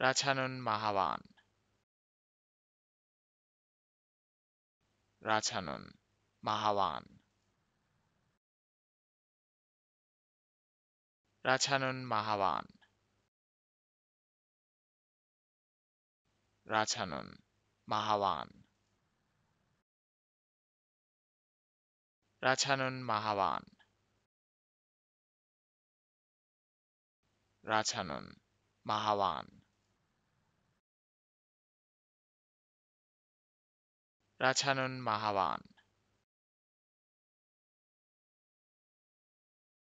Rachanun ราชานนท์ มหาวาน